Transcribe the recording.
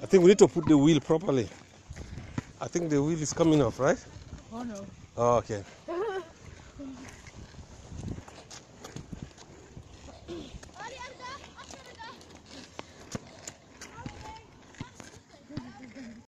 I think we need to put the wheel properly. I think the wheel is coming off, right? Oh no. Oh, okay.